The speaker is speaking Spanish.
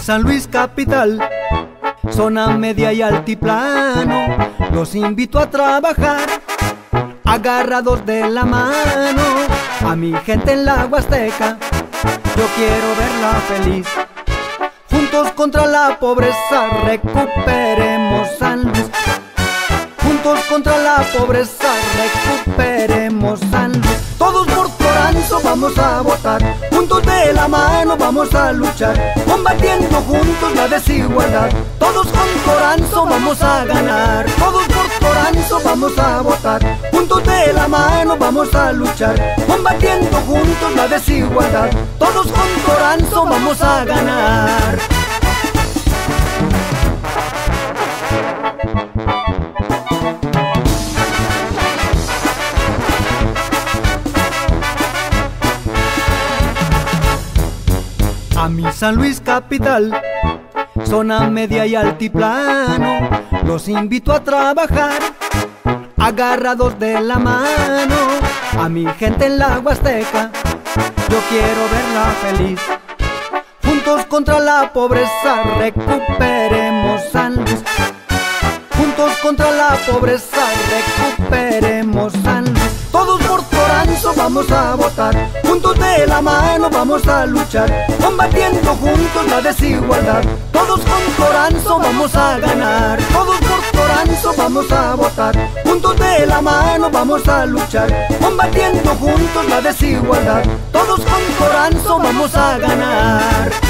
San Luis Capital, zona media y altiplano, los invito a trabajar, agarrados de la mano, a mi gente en la Huasteca, yo quiero verla feliz. Juntos contra la pobreza, recuperemos San Luis. Juntos contra la pobreza, recuperemos San Luis. Vamos a votar, juntos de la mano vamos a luchar, combatiendo juntos la desigualdad. Todos con Toranzo vamos a ganar, todos por Toranzo vamos a votar, juntos de la mano vamos a luchar, combatiendo juntos la desigualdad. Todos con Toranzo vamos a ganar. A mi San Luis Capital, zona media y altiplano, los invito a trabajar, agarrados de la mano, a mi gente en la Huasteca, yo quiero verla feliz. Juntos contra la pobreza, recuperemos San Luis. Juntos contra la pobreza, recuperemos vamos a votar, juntos de la mano vamos a luchar, combatiendo juntos la desigualdad. Todos con Toranzo vamos a ganar, todos por Toranzo vamos a votar, juntos de la mano vamos a luchar, combatiendo juntos la desigualdad. Todos con Toranzo vamos a ganar.